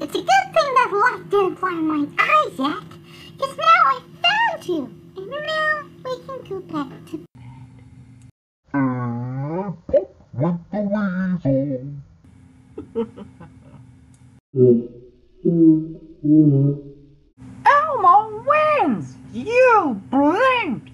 It's a good thing that light didn't blind my eyes yet, because now I found you, and now we can go back to And pop the weasel. Elmo wins! You blinked!